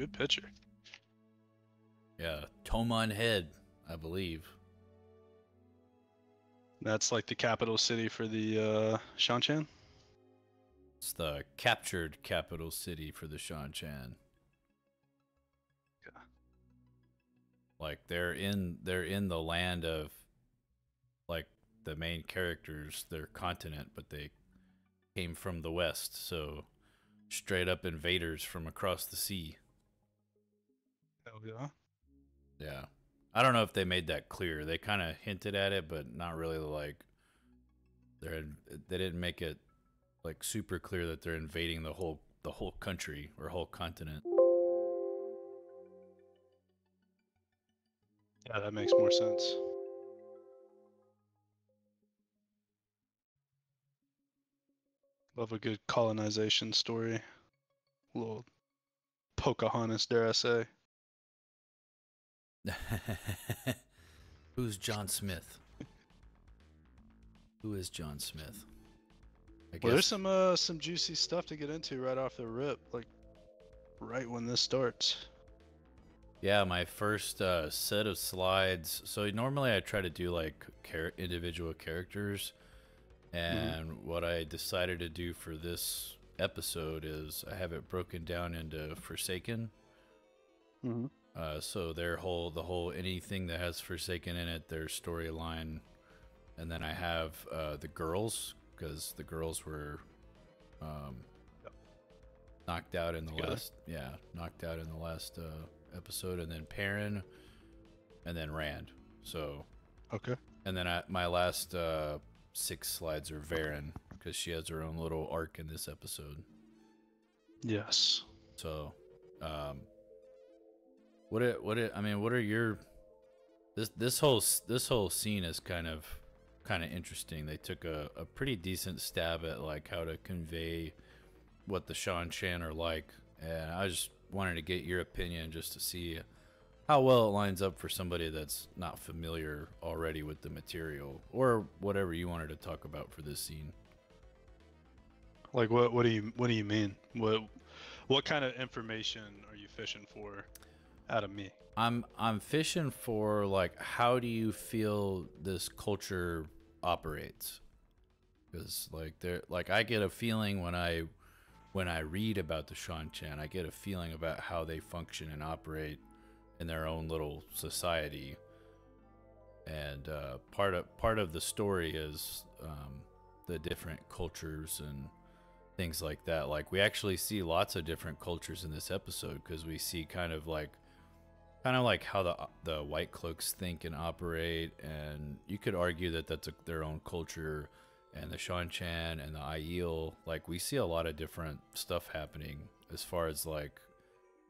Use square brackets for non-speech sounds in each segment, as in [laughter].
good picture. Yeah, Toman Head, I believe. That's like the capital city for the uh, Seanchan. It's the captured capital city for the Seanchan. Okay. Like they're in they're in the land of like the main characters, their continent, but they came from the west, so straight up invaders from across the sea. Hell yeah. Yeah. I don't know if they made that clear. They kind of hinted at it, but not really like they're they didn't make it like super clear that they're invading the whole the whole country or whole continent. Yeah, that makes more sense. Love a good colonization story. A little Pocahontas, dare I say. [laughs] Who's John Smith? Who is John Smith? I Well, there's some uh some juicy stuff to get into right off the rip, like right when this starts. Yeah, my first uh, set of slides. So normally I try to do like char- individual characters, and what I decided to do for this episode is I have it broken down into Forsaken. Mm-hmm. Uh, so their whole, the whole anything that has Forsaken in it, their storyline, and then I have uh, the girls because the girls were um, Yep. knocked out in the Together. last, yeah, knocked out in the last uh, episode, and then Perrin, and then Rand. So, Okay. and then I, my last uh, six slides are Verin because she has her own little arc in this episode. Yes. So, um, what it, what it, I mean, what are your this this whole this whole scene is kind of kind of interesting. They took a, a pretty decent stab at like how to convey what the Seanchan are like, and I just wanted to get your opinion just to see how well it lines up for somebody that's not familiar already with the material or whatever you wanted to talk about for this scene. Like what what do you what do you mean? What what kind of information are you fishing for out of me? I'm I'm fishing for like how do you feel this culture operates? Because like there like I get a feeling when I when I read about the Seanchan, I get a feeling about how they function and operate in their own little society. And uh, part of part of the story is um, the different cultures and things like that. Like we actually see lots of different cultures in this episode because we see kind of like kind of like how the the white cloaks think and operate and you could argue that that's a, their own culture and the Seanchan and the Aiel. Like we see a lot of different stuff happening as far as like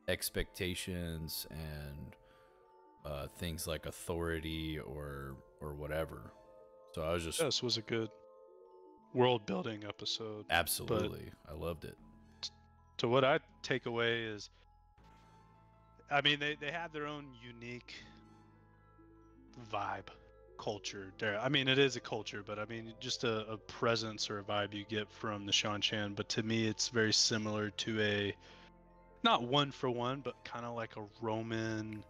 expectations and uh, things like authority or or whatever. So I was just This was a good world building episode. absolutely. I loved it. So what I take away is I mean they, they have their own unique vibe culture there. I mean it is a culture, but I mean just a, a presence or a vibe you get from the Seanchan. But to me it's very similar to a not one for one, but kind of like a Roman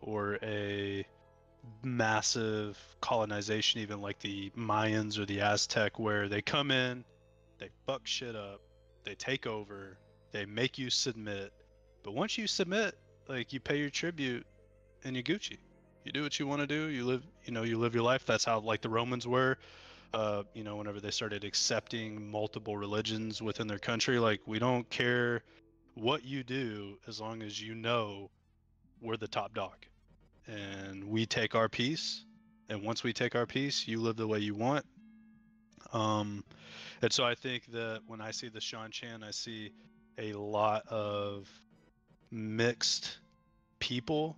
or a massive colonization, even like the Mayans or the Aztec, where they come in, they fuck shit up, they take over, they make you submit. But once you submit, like you pay your tribute and you Gucci. You do what you want to do. You live, you know, you live your life. That's how like the Romans were. Uh, you know, whenever they started accepting multiple religions within their country, like we don't care what you do as long as you know we're the top dog. And we take our piece. And once we take our piece, you live the way you want. Um, and so I think that when I see the Seanchan, I see a lot of mixed people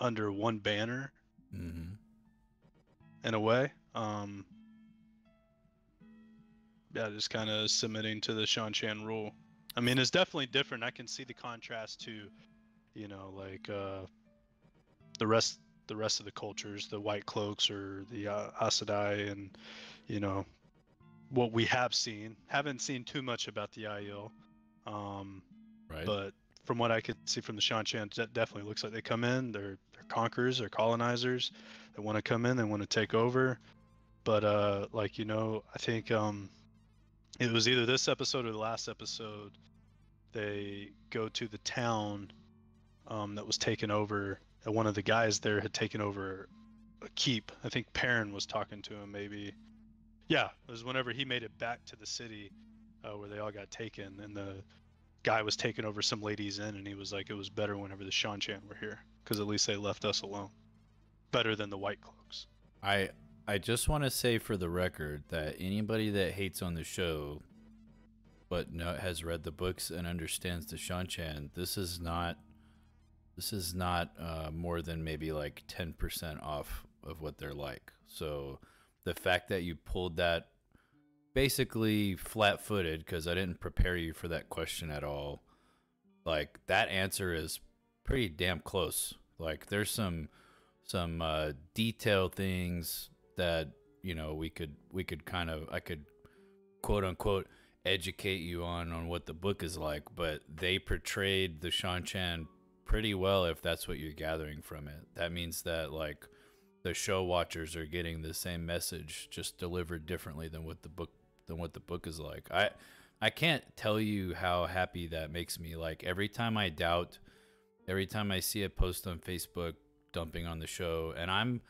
under one banner hmm in a way. Um, yeah, just kind of submitting to the Seanchan rule. I mean, it's definitely different. I can see the contrast to, you know, like uh, the rest the rest of the cultures, the White Cloaks or the uh, Aes Sedai, and you know what we have seen. Haven't seen too much about the Aiel, um, right but from what I could see from the Seanchan, it definitely looks like they come in. They're they're conquerors, they're colonizers. They want to come in, they want to take over. But uh, like you know, I think um, it was either this episode or the last episode. They go to the town um, that was taken over. And one of the guys there had taken over a keep. I think Perrin was talking to him, maybe. Yeah, it was whenever he made it back to the city uh, where they all got taken, and the guy was taking over some ladies in, and he was like, it was better whenever the Seanchan were here because at least they left us alone. Better than the White Cloaks. I I just want to say for the record that anybody that hates on the show but no, has read the books and understands the Seanchan, this is not this is not uh, more than maybe like 10% off of what they're like. So the fact that you pulled that basically flat footed, because I didn't prepare you for that question at all, like that answer is pretty damn close. Like there's some some uh, detailed things that you know we could we could kind of I could quote unquote educate you on on what the book is like, but they portrayed the Seanchan pretty well if that's what you're gathering from it. That means that like the show watchers are getting the same message just delivered differently than what the book than what the book is like. I I can't tell you how happy that makes me. Like every time I doubt, every time I see a post on Facebook dumping on the show and I'm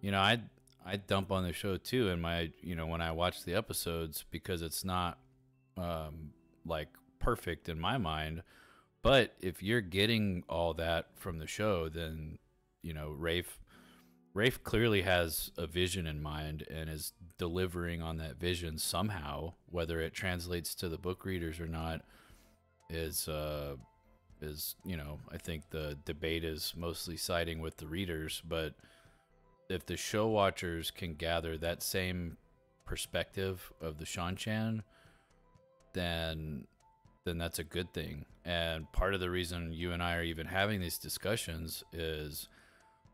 you know, I I dump on the show too and my you know when I watch the episodes because it's not um like perfect in my mind but if you're getting all that from the show, then you know Rafe Rafe clearly has a vision in mind and is delivering on that vision somehow. Whether it translates to the book readers or not is uh, is you know I think the debate is mostly siding with the readers, but if the show watchers can gather that same perspective of the Seanchan, then then that's a good thing. And part of the reason you and I are even having these discussions is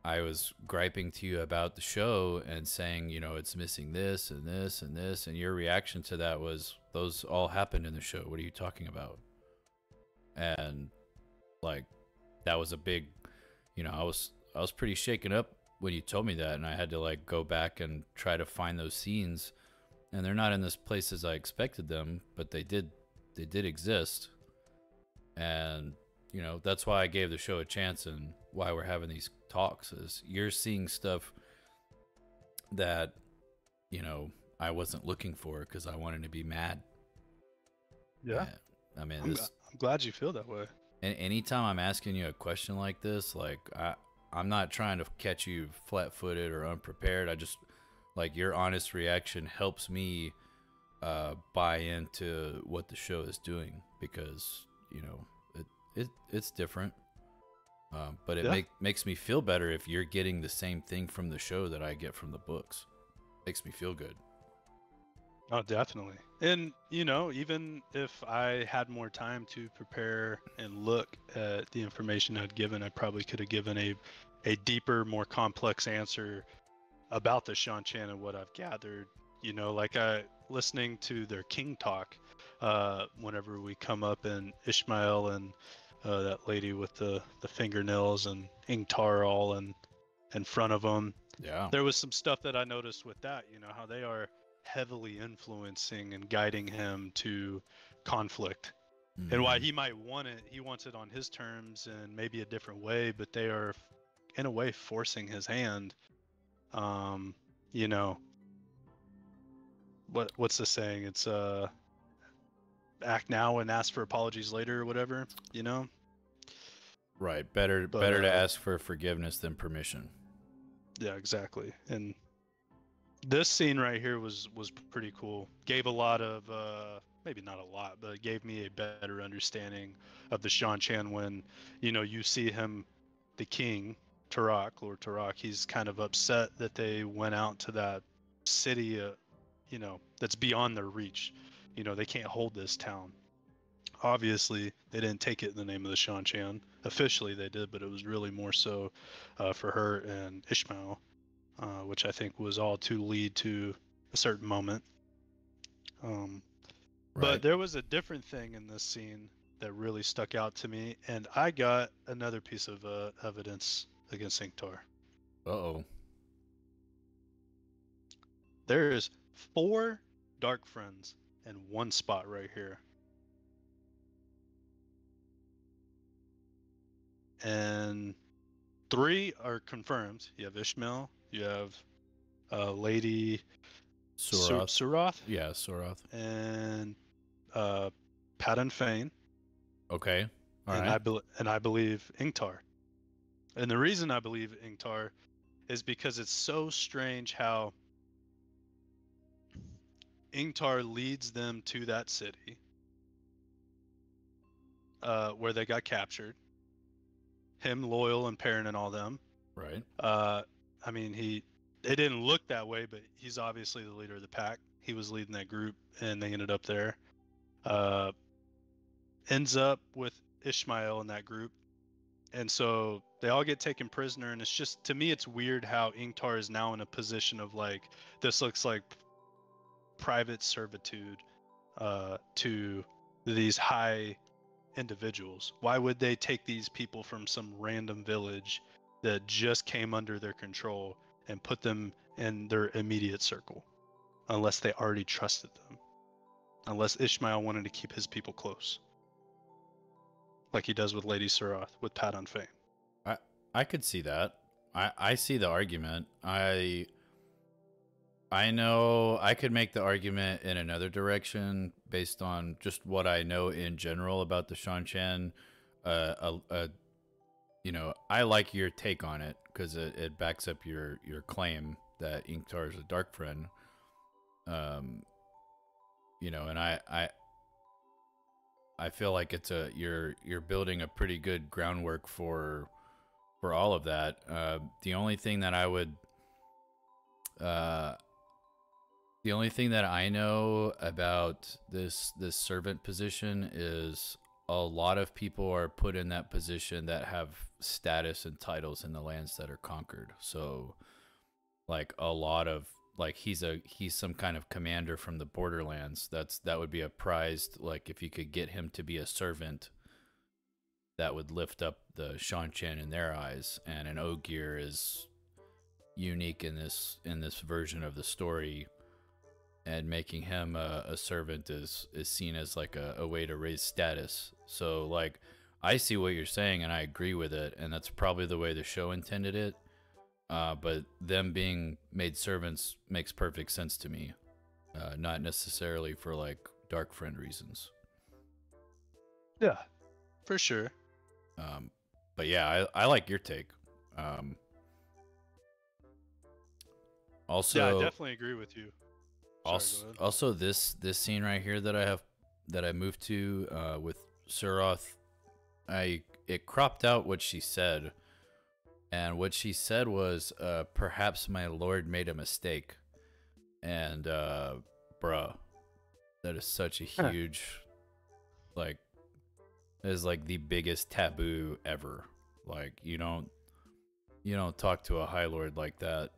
I was griping to you about the show and saying, you know, it's missing this and this and this. And your reaction to that was, those all happened in the show. What are you talking about? And like, that was a big, you know, I was, I was pretty shaken up when you told me that. And I had to like go back and try to find those scenes. And they're not in this place as I expected them, but they did they did exist, and you know that's why I gave the show a chance and why we're having these talks is you're seeing stuff that you know I wasn't looking for because I wanted to be mad. Yeah, I mean, I'm, this, I'm glad you feel that way. And anytime I'm asking you a question like this, like I, I'm not trying to catch you flat-footed or unprepared. I just like your honest reaction helps me uh, buy into what the show is doing because you know it, it it's different. Um, but it yeah. make, makes me feel better if you're getting the same thing from the show that I get from the books. Makes me feel good. Oh, definitely. And you know, even if I had more time to prepare and look at the information I'd given, I probably could have given a a deeper, more complex answer about the Seanchan and what I've gathered. You know, like I listening to their king talk uh, whenever we come up and Ishmael and uh, that lady with the, the fingernails and Ingtar all in, in front of them. Yeah. There was some stuff that I noticed with that, you know, how they are heavily influencing and guiding him to conflict. Mm-hmm. And why he might want it, he wants it on his terms and maybe a different way, but they are, in a way, forcing his hand. Um, you know, what what's the saying? It's uh act now and ask for apologies later or whatever, you know? Right. Better but, better uh, to ask for forgiveness than permission. Yeah, exactly. And this scene right here was was pretty cool. Gave a lot of uh maybe not a lot, but it gave me a better understanding of the Seanchan when, you know, you see him the king, Turak, Lord Turak, he's kind of upset that they went out to that city uh, you know that's beyond their reach. You know they can't hold this town. Obviously, they didn't take it in the name of the Seanchan. Officially, they did, but it was really more so uh, for her and Ishmael, uh, which I think was all to lead to a certain moment. Um, right. But there was a different thing in this scene that really stuck out to me, and I got another piece of uh, evidence against Ingtar. Uh oh. There is four Dark Friends in one spot right here. And three are confirmed. You have Ishmael, you have uh, Lady Sur- Soroth. Suroth, yeah, Soroth. and uh, Padan Fain. Okay. All and right. I bel and I believe Ingtar. And the reason I believe Ingtar is because it's so strange how Ingtar leads them to that city uh, where they got captured. Him, Loial, and Perrin, and all them. right. Uh, I mean, he it didn't look that way, but he's obviously the leader of the pack. He was leading that group, and they ended up there. Uh, ends up with Ishmael in that group, and so they all get taken prisoner. And it's just to me, it's weird how Ingtar is now in a position of like this looks like private servitude uh, to these high individuals. Why would they take these people from some random village that just came under their control and put them in their immediate circle unless they already trusted them unless ishmael wanted to keep his people close like he does with lady Suroth, with Padan Fain I could see that. I I see the argument. I I know I could make the argument in another direction based on just what I know in general about the Seanchan. Uh, uh, uh, you know, I like your take on it because it, it backs up your your claim that Ingtar is a dark friend. Um, you know, and I I I feel like it's a you're you're building a pretty good groundwork for for all of that. Uh, the only thing that I would, uh, the only thing that I know about this this servant position is a lot of people are put in that position that have status and titles in the lands that are conquered. So, like a lot of like he's a he's some kind of commander from the borderlands. That's that would be a prized like if you could get him to be a servant that would lift up the Shan in their eyes. And an Ogier is unique in this in this version of the story, and making him a, a servant is is seen as like a, a way to raise status. So like I see what you're saying and I agree with it, and that's probably the way the show intended it. Uh, but them being made servants makes perfect sense to me, uh, not necessarily for like dark friend reasons. yeah for sure Um, but yeah, I, I like your take. Um, also, yeah i definitely agree with you Sorry, go also, ahead. also this this scene right here that I have that I moved to uh, with Suroth, I it cropped out what she said, and what she said was, uh, "Perhaps my lord made a mistake," and uh, bruh, that is such a huge, like, is like the biggest taboo ever. Like you don't you don't talk to a high lord like that,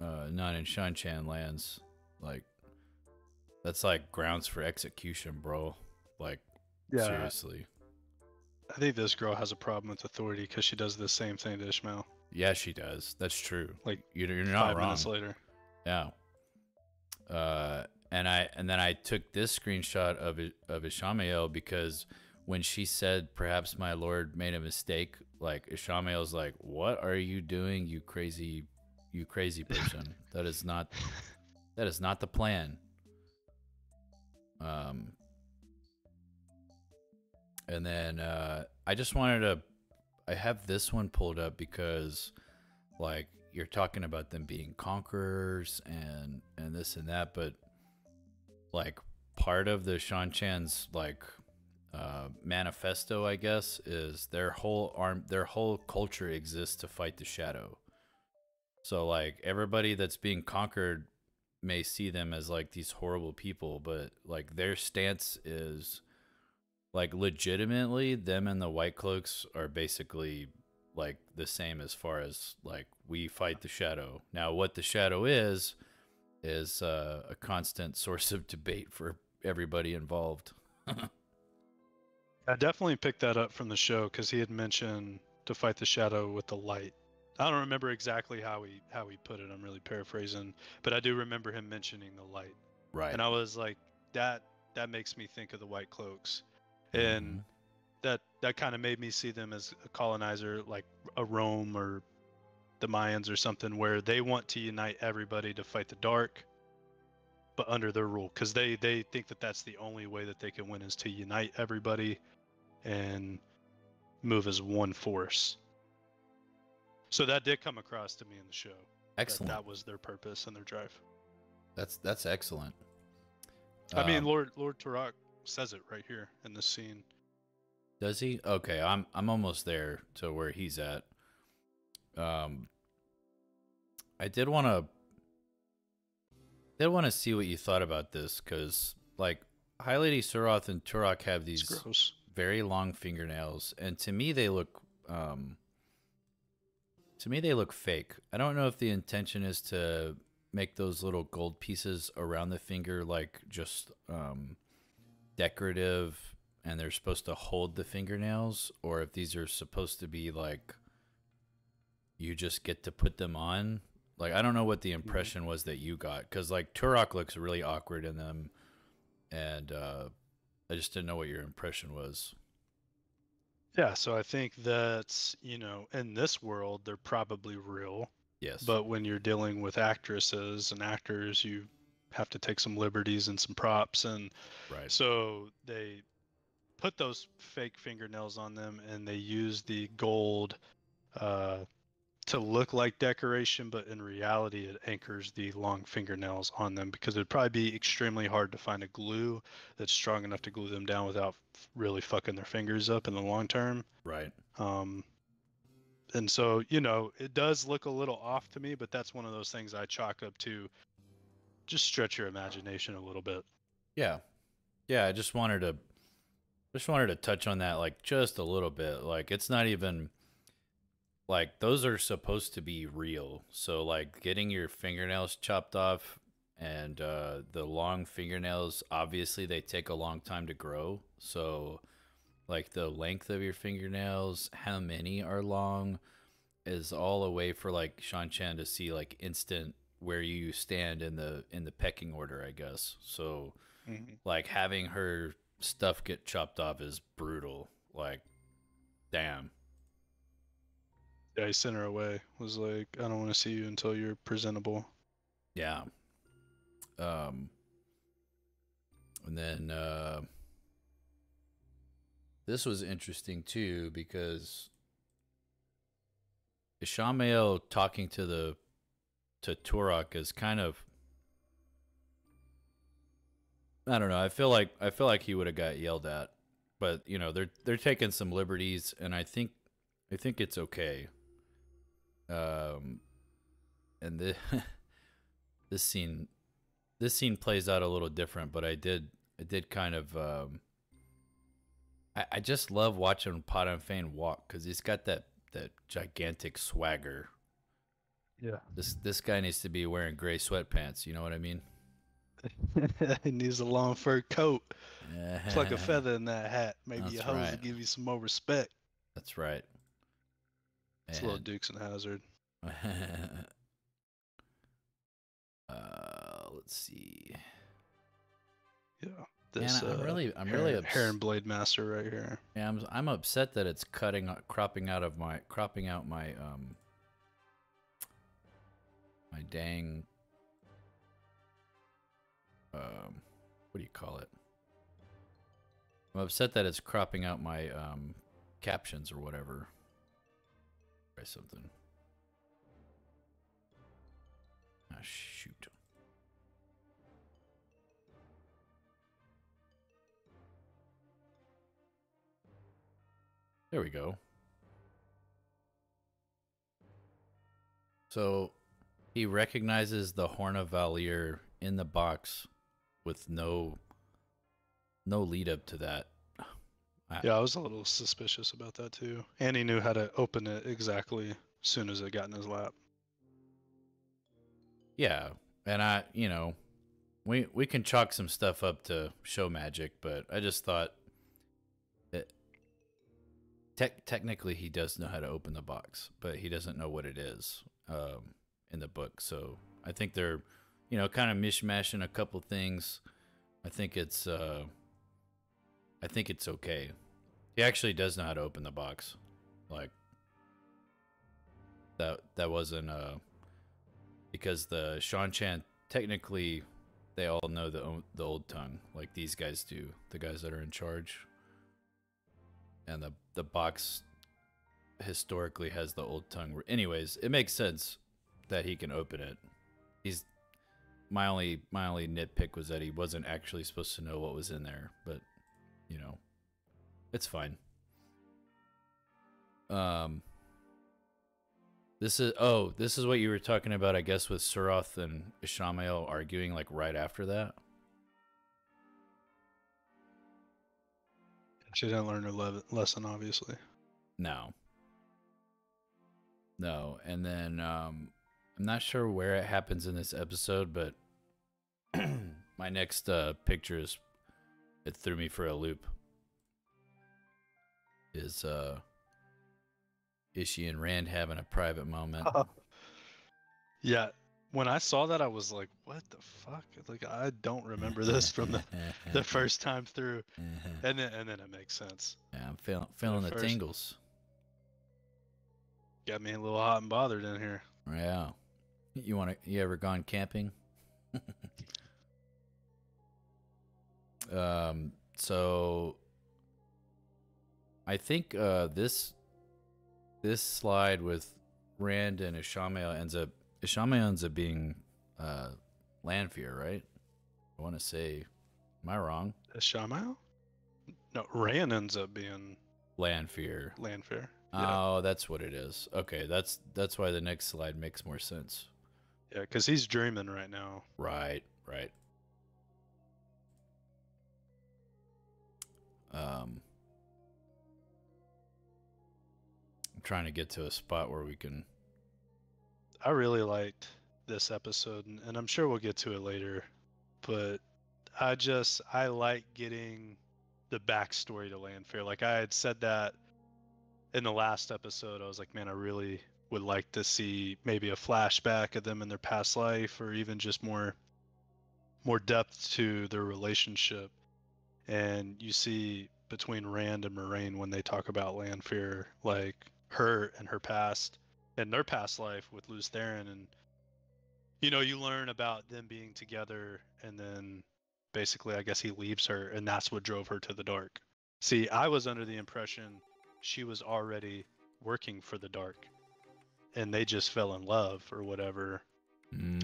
uh, not in Seanchan lands. Like that's like grounds for execution, bro. Like yeah seriously. i think this girl has a problem with authority because she does the same thing to ishmael Yeah, she does. That's true. Like, you're, you're not five wrong. minutes later Yeah. Uh, and I and then I took this screenshot of it of Ishamael because when she said perhaps my lord made a mistake, like Ishamael's like, "What are you doing, you crazy, you crazy [laughs] person? that is not that is not the plan." Um. And then uh, I just wanted to. I have this one pulled up because, like, you're talking about them being conquerors and and this and that, but like part of the Seanchan's like uh, manifesto, I guess, is their whole arm, their whole culture exists to fight the shadow. So like everybody that's being conquered may see them as like these horrible people, but like their stance is like legitimately them and the white cloaks are basically like the same as far as like we fight the shadow. Now what the shadow is is uh, a constant [laughs] source of debate for everybody involved. [laughs] I definitely picked that up from the show because he had mentioned to fight the shadow with the light. I don't remember exactly how he how he put it. I'm really paraphrasing, but I do remember him mentioning the light, Right. and I was like, that that makes me think of the White Cloaks, and Mhm. that that kind of made me see them as a colonizer, like a Rome or the Mayans or something, where they want to unite everybody to fight the dark, but under their rule, because they they think that that's the only way that they can win is to unite everybody and move as one force. So that did come across to me in the show. that excellent. That was their purpose and their drive. That's that's excellent. I mean, Um, Lord Lord Turak says it right here in this scene. Does he? Okay, I'm I'm almost there to where he's at. Um, I did want to did want to see what you thought about this because, like, High Lady Suroth and Turak have these gross. very long fingernails, and to me they look um, to me they look fake. I don't know if the intention is to make those little gold pieces around the finger like just um, decorative, and they're supposed to hold the fingernails, or if these are supposed to be like you just get to put them on. Like I don't know what the impression was that you got because like Turak looks really awkward in them, and uh, I just didn't know what your impression was. Yeah, so I think that, you know, in this world, they're probably real. Yes. But when you're dealing with actresses and actors, you have to take some liberties and some props. And right. so they put those fake fingernails on them and they use the gold uh, to look like decoration, but in reality, it anchors the long fingernails on them because it'd probably be extremely hard to find a glue that's strong enough to glue them down without really fucking their fingers up in the long term. Right. Um, and so, you know, it does look a little off to me, but that's one of those things I chalk up to just stretch your imagination a little bit. Yeah. Yeah, I just wanted to just wanted to touch on that like just a little bit. Like it's not even like those are supposed to be real. So like getting your fingernails chopped off and uh the long fingernails obviously they take a long time to grow. So like the length of your fingernails, how many are long is all a way for like Seanchan to see like instant where you stand in the in the pecking order, I guess. So like having her stuff get chopped off is brutal. Like, damn. Yeah, he sent her away. Was like, I don't want to see you until you're presentable. Yeah. Um. And then uh, this was interesting too because Ishamael talking to the to Turak is kind of I don't know. I feel like I feel like he would have got yelled at, but you know they're they're taking some liberties, and I think I think it's okay. Um, and the [laughs] this scene this scene plays out a little different, but I did I did kind of um, I I just love watching Pot Fane walk because he's got that that gigantic swagger. Yeah. This this guy needs to be wearing gray sweatpants. You know what I mean? [laughs] he needs a long fur coat. It's like a [laughs] feather in that hat. Maybe That's your hose right. will give you some more respect. That's right. It's a little Dukes and Hazzard. [laughs] uh, let's see. Yeah. This, Man, I'm uh, really, I'm hair, really hair upset. and blade master right here. Yeah, I'm, I'm upset that it's cutting, cropping out of my, cropping out my, um, my dang, um, what do you call it? I'm upset that it's cropping out my, um, captions or whatever. Try something. Ah, shoot. There we go. So he recognizes the Horn of Valere in the box with no no lead up to that. Yeah, I was a little suspicious about that too. And he knew how to open it exactly as soon as it got in his lap. Yeah, and I, you know, we we can chalk some stuff up to show magic, but I just thought that Tec- technically, he does know how to open the box, but he doesn't know what it is um, in the book. So I think they're, you know, kind of mishmashing a couple things. I think it's, uh, I think it's okay. He actually does know how to open the box, like that. That wasn't uh, because the Seanchan technically they all know the the old tongue, like these guys do, the guys that are in charge. And the the box historically has the old tongue. Anyways, it makes sense that he can open it. He's my only my only nitpick was that he wasn't actually supposed to know what was in there, but you know, it's fine. Um this is oh, this is what you were talking about, I guess, with Suroth and Ishamael arguing like right after that. She didn't learn her le- lesson, obviously. No. No, and then um I'm not sure where it happens in this episode, but [clears throat] my next uh picture is it threw me for a loop. Is uh is she and Rand having a private moment. [laughs] yeah, when I saw that, I was like, "What the fuck?" Like, I don't remember this from the the [laughs] first time through, and then and then it makes sense. Yeah, I'm feeling feeling the first- tingles. Got me a little hot and bothered in here. Yeah. You want to? You ever gone camping? [laughs] um. So. I think uh, this this slide with Rand and Ishamael ends up Ishamael ends up being uh, Lanfear, right? I want to say, am I wrong? Is Shamal? No, Rand ends up being Lanfear. Landfair. Yeah, Oh, that's what it is. Okay, that's that's why the next slide makes more sense. yeah, because he's dreaming right now. Right, right. Um, trying to get to a spot where we can. I really liked this episode, and, I'm sure we'll get to it later. But I just I like getting the backstory to Lanfear. Like I had said that in the last episode, I was like, man, I really would like to see maybe a flashback of them in their past life, or even just more more depth to their relationship. And you see between Rand and Moiraine when they talk about Lanfear, like her and her past and their past life with Lews Therin and you know, you learn about them being together and then basically I guess he leaves her and that's what drove her to the dark. See, I was under the impression she was already working for the dark and they just fell in love or whatever.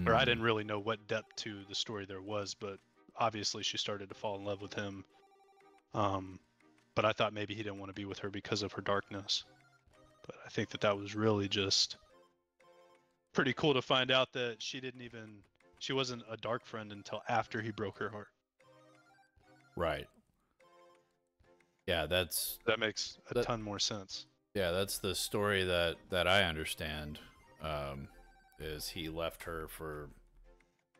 Or I Mm, didn't really know what depth to the story there was, but obviously she started to fall in love with him. Um but I thought maybe he didn't want to be with her because of her darkness. But I think that that was really just pretty cool to find out that she didn't even she wasn't a dark friend until after he broke her heart. Right. Yeah, that's That makes a That- ton more sense. yeah, that's the story that that I understand. Um, is he left her for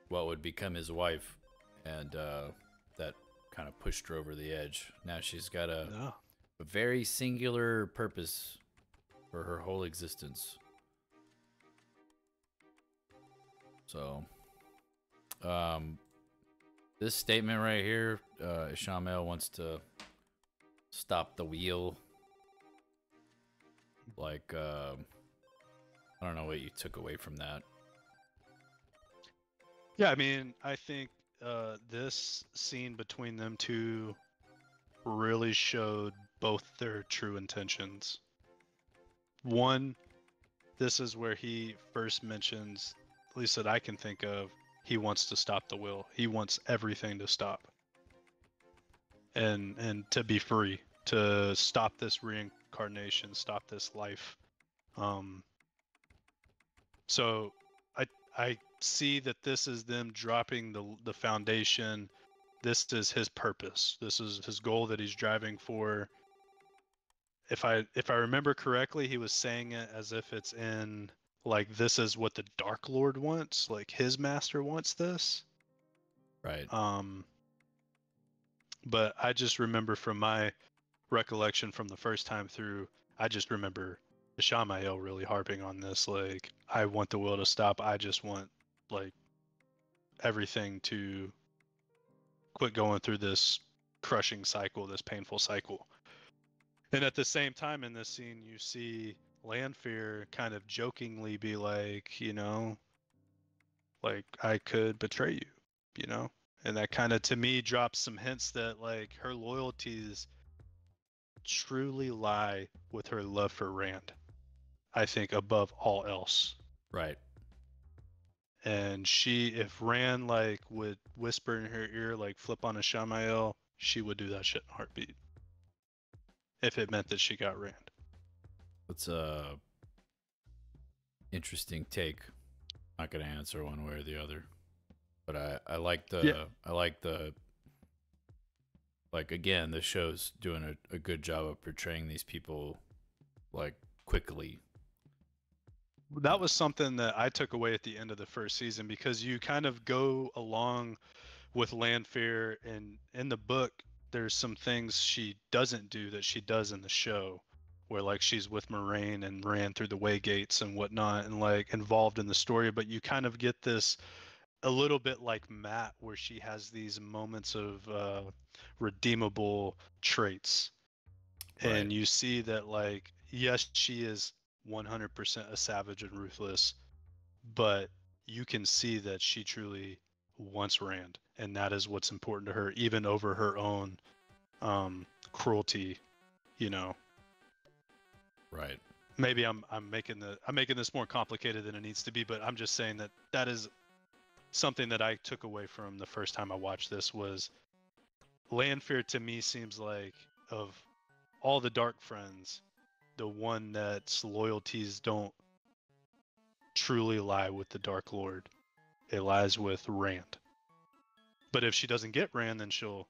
what would become his wife, and uh, that kind of pushed her over the edge. Now she's got a No. a very singular purpose for her whole existence. So, um, this statement right here, uh, Ishamael wants to stop the wheel. Like, um I don't know what you took away from that. Yeah, I mean, I think uh, this scene between them two really showed both their true intentions. One, this is where he first mentions, at least that I can think of, he wants to stop the will. He wants everything to stop. And and to be free, to stop this reincarnation, stop this life. Um so I I see that this is them dropping the the foundation. This is his purpose. This is his goal that he's driving for. If I if I remember correctly, he was saying it as if it's in like this is what the Dark Lord wants, like his master wants this. Right. Um but I just remember from my recollection from the first time through I just remember Ishamael really harping on this. Like, I want the will to stop. I just want like everything to quit going through this crushing cycle, this painful cycle. And at the same time, in this scene, you see Lanfear kind of jokingly be like, you know, like I could betray you, you know, and that kind of to me drops some hints that like her loyalties truly lie with her love for Rand. I think above all else. Right. And she, if Rand like would whisper in her ear, like flip on Ishamael, she would do that shit in a heartbeat. If it meant that she got Rand. That's a interesting take. Not gonna answer one way or the other, but I I like the Yeah. I like the like again the show's doing a, a good job of portraying these people like quickly. that was something that I took away at the end of the first season because you kind of go along with Lanfear and in the book there's some things she doesn't do that she does in the show where like she's with Moiraine and ran through the way gates and whatnot and like involved in the story but you kind of get this a little bit like Mat where she has these moments of uh, redeemable traits Right. and you see that like yes she is 100% a savage and ruthless but you can see that she truly wants rand and that is what's important to her even over her own um cruelty you know Right. maybe i'm i'm making the i'm making this more complicated than it needs to be but i'm just saying that that is something that i took away from the first time i watched this was Lanfear to me seems like of all the dark friends the one that's loyalties don't truly lie with the dark lord it lies with rand but if she doesn't get rand then she'll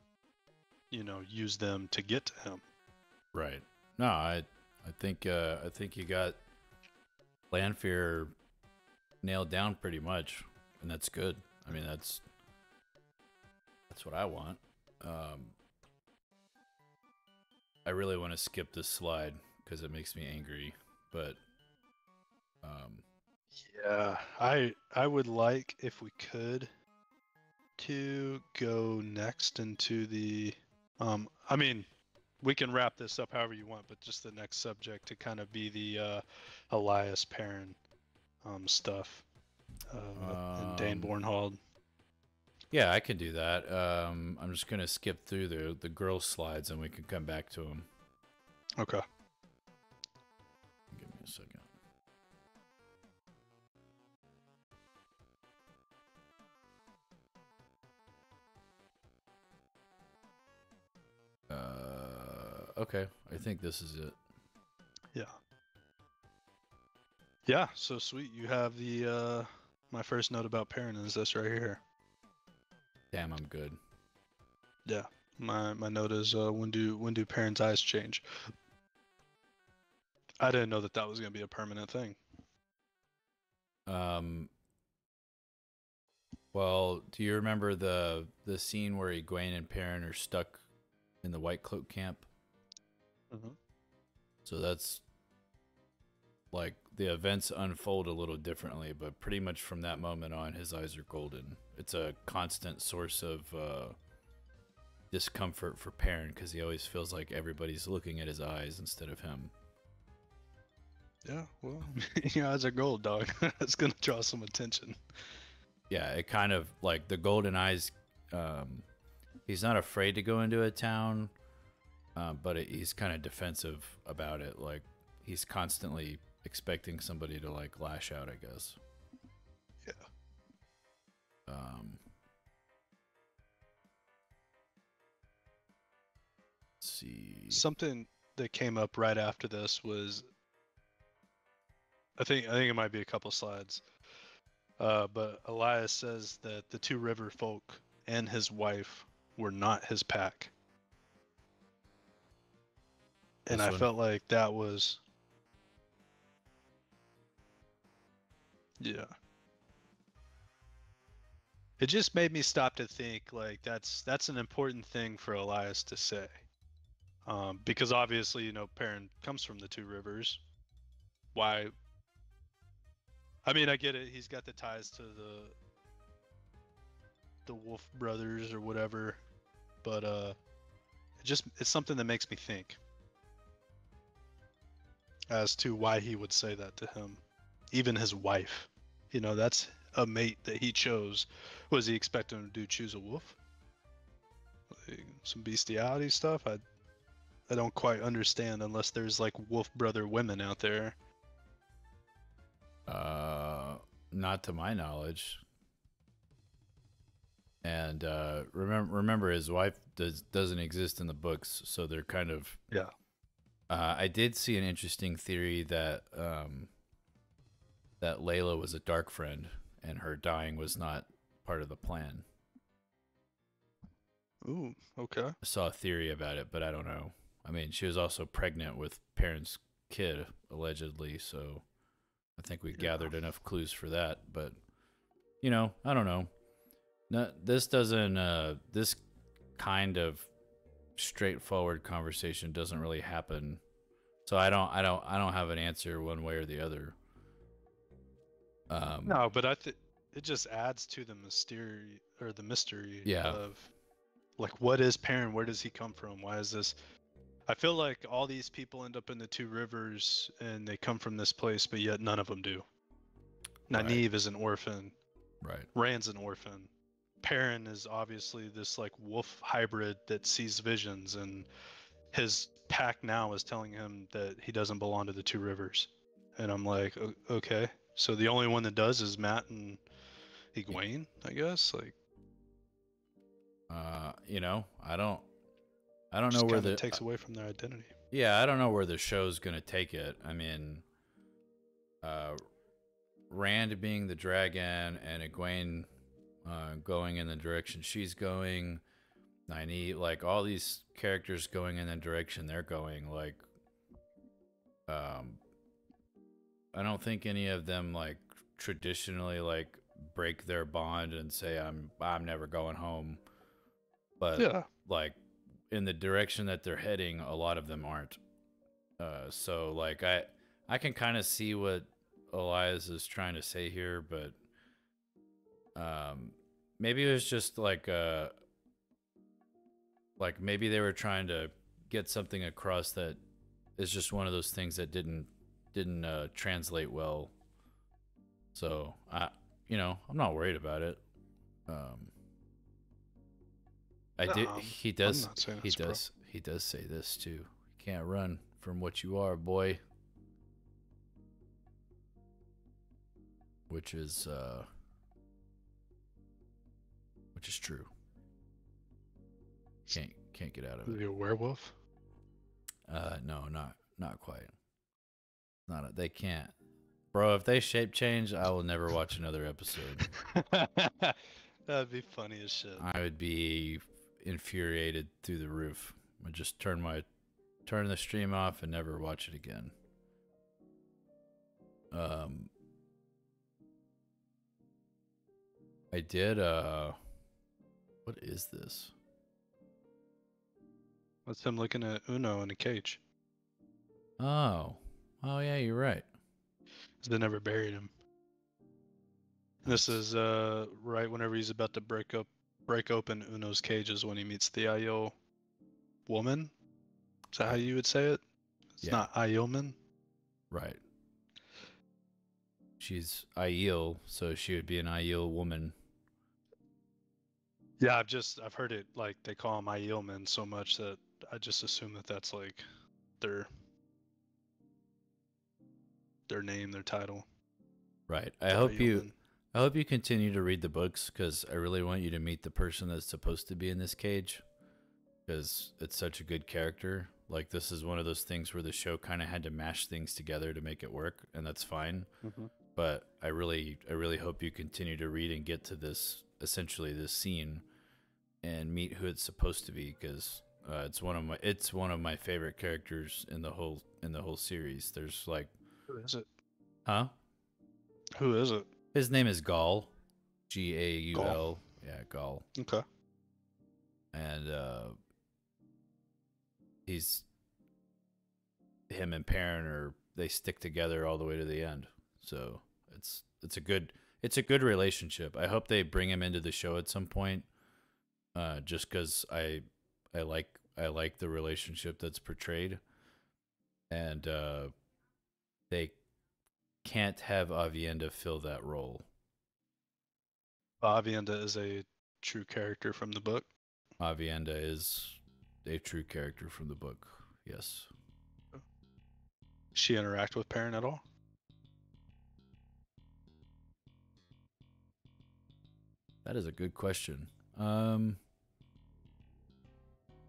you know use them to get to him Right. No, I I think uh I think you got Lanfear nailed down pretty much, and that's good. I mean, that's that's what I want. Um I really want to skip this slide because it makes me angry, but um Yeah, I I would like if we could to go next into the um I mean we can wrap this up however you want, but just the next subject to kind of be the uh Elyas Perrin um stuff. Uh and Dain Um, Bornhald. yeah, I could do that. Um I'm just going to skip through the the girl slides and we can come back to them. Okay. Uh, okay, I think this is it. Yeah. Yeah, so sweet. You have the uh my first note about Perrin is this right here. Damn, I'm good. Yeah. My my note is uh, when do when do Perrin's eyes change? I didn't know that that was gonna be a permanent thing. Um. Well, do you remember the the scene where Egwene and Perrin are stuck in the White Cloak camp? So that's like the events unfold a little differently, but pretty much from that moment on, his eyes are golden. It's a constant source of uh, discomfort for Perrin because he always feels like everybody's looking at his eyes instead of him. Yeah, well, [laughs] your eyes are gold, dog. [laughs] That's gonna draw some attention. Yeah, it kind of like the golden eyes. Um, he's not afraid to go into a town, uh, but it, he's kind of defensive about it. Like he's constantly expecting somebody to like lash out. I guess. Yeah. Um. let's see. Something that came up right after this was, I think I think it might be a couple slides, uh, but Elyas says that the two river folk and his wife were not his pack, and This I one? felt like that was, yeah. It just made me stop to think like that's that's an important thing for Elyas to say. Um, because obviously, you know, Perrin comes from the two rivers. Why? I mean, I get it. He's got the ties to the the Wolf brothers or whatever, but uh, it just it's something that makes me think as to why he would say that to him, even his wife. You know, that's a mate that he chose. Was he expecting him to do choose a wolf? Like, some bestiality stuff. I I don't quite understand unless there's like wolf brother women out there. Uh, not to my knowledge. And uh, remember, remember, his wife does doesn't exist in the books, so they're kind of Yeah. Uh, I did see an interesting theory that um, that Laila was a dark friend, and her dying was not part of the plan. Ooh, okay. I saw a theory about it, but I don't know. I mean, she was also pregnant with Perrin's kid allegedly, so I think we Yeah. gathered enough clues for that. But you know, I don't know. No, this doesn't. Uh, this kind of straightforward conversation doesn't really happen. So I don't. I don't. I don't have an answer one way or the other. Um, No, but I think it just adds to the mystery or the mystery Yeah. of like what is Perrin? Where does he come from? Why is this? I feel like all these people end up in the two rivers and they come from this place, but yet none of them do. Right. Nynaeve is an orphan. Right. Rand's an orphan. Perrin is obviously this like wolf hybrid that sees visions, and his pack now is telling him that he doesn't belong to the two rivers. And I'm like, "O- okay, so the only one that does is Mat and Egwene, I guess. Like, Uh, you know, I don't. I don't know where the takes away from their identity. Yeah, I don't know where the show's gonna take it. I mean, uh, Rand being the dragon and Egwene uh, going in the direction she's going, Nynaeve, like all these characters going in the direction they're going. Like, um, I don't think any of them like traditionally like break their bond and say I'm I'm never going home. But yeah, like in the direction that they're heading a lot of them aren't uh so like i i can kind of see what Elyas is trying to say here but um maybe it was just like uh like maybe they were trying to get something across that is just one of those things that didn't didn't uh translate well so i you know i'm not worried about it um I No, do. He does. He it's a problem. does. He does say this too. You can't run from what you are, boy. Which is, uh, which is true. Can't can't get out of Is it. he a werewolf? Uh, no, not not quite. Not a, they can't, bro. If they shape change, I will never watch another episode. [laughs] That'd be funny as shit. I would be infuriated through the roof. I'd just turn my turn the stream off and never watch it again. Um I did uh what is this? That's him looking at Uno in a cage. Oh. Oh yeah, you're right. They never buried him. This is uh right whenever he's about to break up break open Uno's cages when he meets the Aiel woman. Is that how you would say it? It's Yeah. not Aielman. Right. She's Aiel, so she would be an Aiel woman. Yeah, I've just I've heard it like they call him Aielman so much that I just assume that that's like their their name, their title. Right. I hope you I hope you continue to read the books because I really want you to meet the person that's supposed to be in this cage because it's such a good character. Like, this is one of those things where the show kind of had to mash things together to make it work, and that's fine. Mm-hmm. But I really, I really hope you continue to read and get to this, essentially, this scene and meet who it's supposed to be because uh, it's one of my, it's one of my favorite characters in the whole, in the whole series. There's like, Who is it? huh? Who is it? His name is Gaul, G A U L. Yeah, Gaul. Okay. And uh, he's him and Perrin are they stick together all the way to the end. So it's it's a good it's a good relationship. I hope they bring him into the show at some point. Uh, just because I I like I like the relationship that's portrayed, and uh, they can't have Aviendha fill that role. Aviendha is a true character from the book. Aviendha is a true character from the book. Yes. She interact with Perrin at all? That is a good question. Um,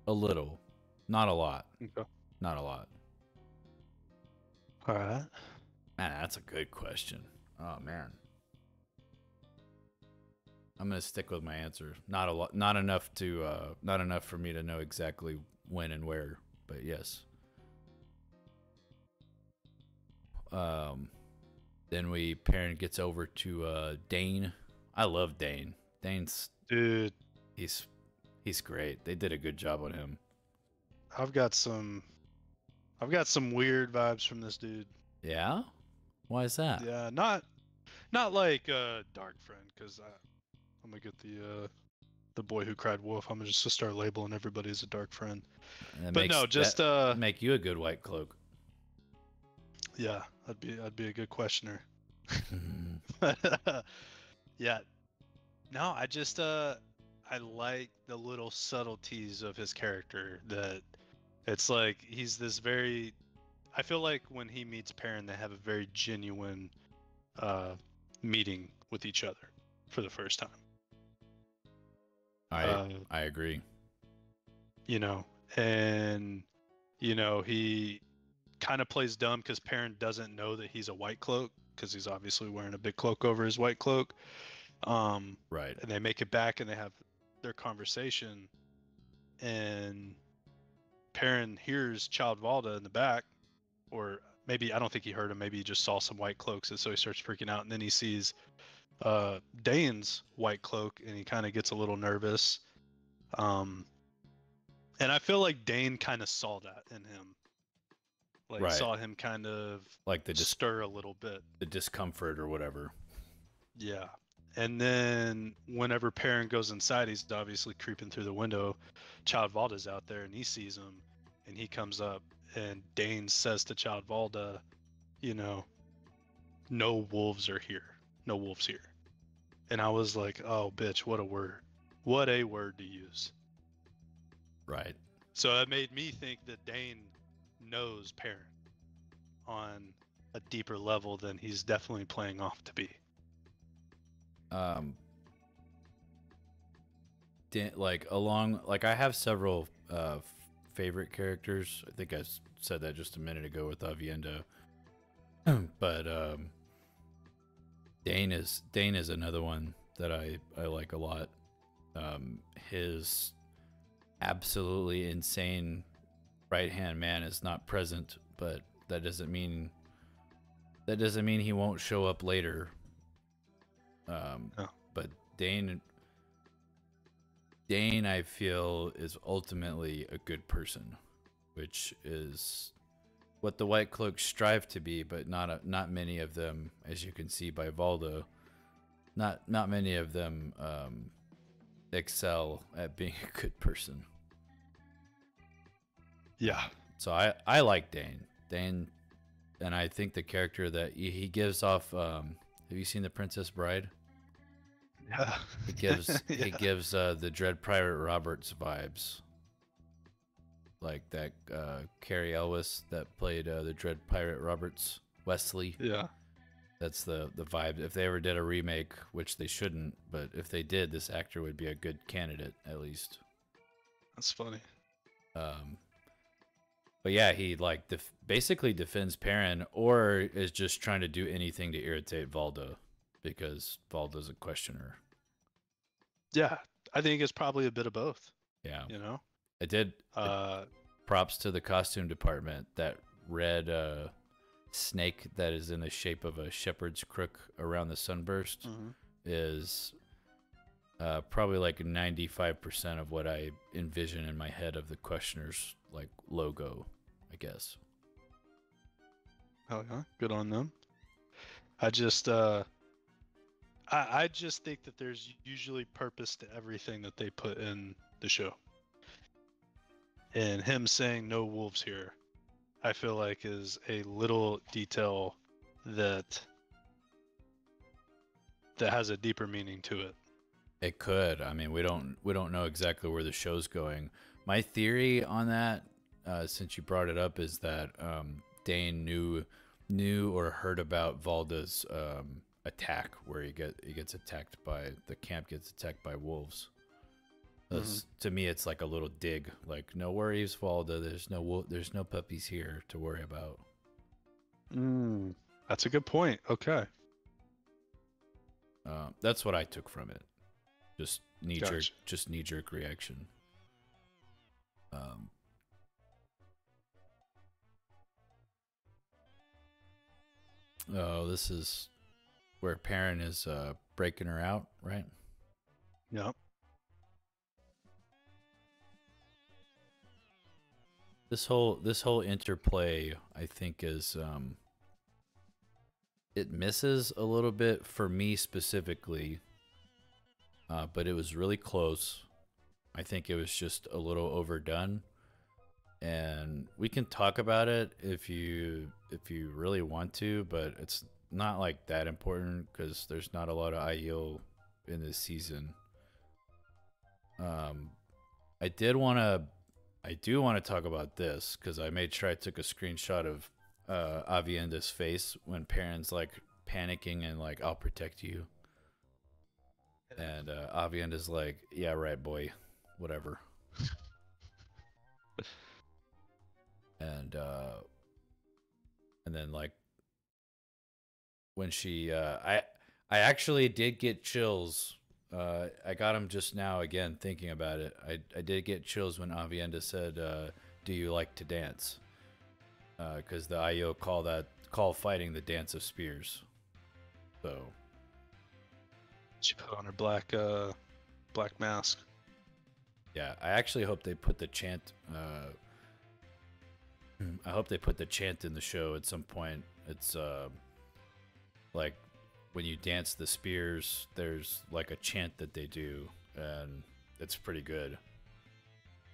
a little, not a lot. Okay. Not a lot. All right. Man, that's a good question. Oh man. I'm gonna stick with my answer. Not a lot, not enough to, uh, not enough for me to know exactly when and where, but yes. Um, then we Perrin gets over to uh Dain. I love Dain. Dain's Dude, he's he's great. They did a good job on him. I've got some I've got some weird vibes from this dude. Yeah. Why is that? Yeah, not not like uh Dark Friend cuz I I'm going to get the uh the boy who cried wolf. I'm gonna just to start labeling everybody as a dark friend. But makes- no, just uh make you a good white cloak. yeah, I'd be I'd be a good questioner. [laughs] [laughs] yeah. No, I just uh I like the little subtleties of his character that it's like he's this very I feel like when he meets Perrin they have a very genuine uh meeting with each other for the first time. I Uh, I agree. you know, and you know he kind of plays dumb because Perrin doesn't know that he's a white cloak because he's obviously wearing a big cloak over his white cloak. Um, Right. and they make it back and they have their conversation, and Perrin hears Child Valda in the back, or maybe I don't think he heard him. Maybe he just saw some white cloaks, and so he starts freaking out. And then he sees uh, Dain's white cloak, and he kind of gets a little nervous. Um, and I feel like Dain kind of saw that in him, like Right. saw him kind of Like the dis- stir a little bit. the discomfort or whatever. Yeah. And then whenever Perrin goes inside, he's obviously creeping through the window. Child Valda's out there and he sees him and he comes up and Dain says to Child Valda, you know, no wolves are here. No wolves here. And I was like, oh, bitch, what a word. What a word to use. Right. So that made me think that Dain knows Perrin on a deeper level than he's definitely playing off to be. Um like along like I have several uh favorite characters. I think I said that just a minute ago with Aviendha. [clears throat] but um Dain is Dain is another one that I I like a lot. Um his absolutely insane right hand man is not present, but that doesn't mean that doesn't mean he won't show up later. Um, No. but Dain, Dain, I feel is ultimately a good person, which is what the White Cloaks strive to be, but not a, not many of them, as you can see by Valda, not not many of them um, excel at being a good person. Yeah. So I I like Dain. Dain, and I think the character that he, he gives off. Um, have you seen the Princess Bride? Yeah. It gives [laughs] Yeah. it gives uh, the Dread Pirate Roberts vibes. Like that uh, Cary Elwes that played uh, the Dread Pirate Roberts Westley. Yeah. That's the the vibe. If they ever did a remake, which they shouldn't, but if they did, this actor would be a good candidate at least. That's funny. Um, but yeah, he like def- basically defends Perrin, or is just trying to do anything to irritate Valda because Valda's a questioner. Yeah. I think it's probably a bit of both, Yeah, you know? I did. Uh, props to the costume department. That red uh, snake that is in the shape of a shepherd's crook around the sunburst mhm. is uh, probably like 95% of what I envision in my head of the questioner's like logo, I guess. Hell yeah, good on them. I just uh I I just think that there's usually purpose to everything that they put in the show. And him saying no wolves here, I feel like is a little detail that that has a deeper meaning to it. It could. I mean, we don't we don't know exactly where the show's going. My theory on that, uh, since you brought it up, is that um, Dain knew knew or heard about Valda's um, attack, where he get he gets attacked by the camp gets attacked by wolves. Thus, To me, it's like a little dig. Like, no worries, Valda. There's no wo- there's no puppies here to worry about. Mm, that's a good point. Okay. Uh, that's what I took from it. Just knee jerk, Gotcha. just knee jerk reaction. Um, oh, this is where Perrin is uh, breaking her out, right? Yep. This whole this whole interplay, I think, is um, it misses a little bit for me specifically, uh, but it was really close. I think it was just a little overdone, and we can talk about it if you if you really want to, but it's not like that important because there's not a lot of Aiel in this season. Um, I did want to, I do want to talk about this because I made sure I took a screenshot of uh, Aviendha's face when Perrin's like panicking and like, "I'll protect you," and uh, Aviendha's like, "Yeah, right, boy, whatever." and uh, and then like when she, uh, I, I actually did get chills uh, I got him just now again thinking about it. I, I did get chills when Aviendha said, uh, "Do you like to dance?" Because the Aiel call that call fighting the dance of spears. So She put on her black uh black mask. Yeah, I actually hope they put the chant. Uh, [clears throat] I hope they put the chant in the show at some point. It's uh, like when you dance the spears, there's like a chant that they do, and it's pretty good.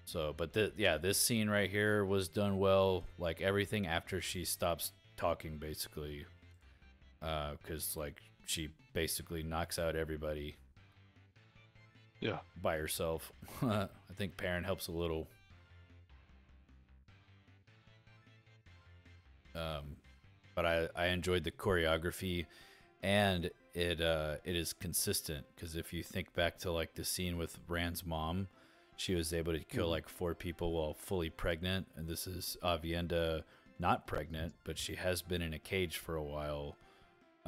So, but yeah, this scene right here was done well. Like everything after she stops talking, basically, because like she basically knocks out everybody Yeah. by herself. [laughs] I think Perrin helps a little. Um, but I, I enjoyed the choreography, and it uh, it is consistent because if you think back to like the scene with Rand's mom, she was able to kill Mhm. like four people while fully pregnant, and this is Aviendha not pregnant, but she has been in a cage for a while,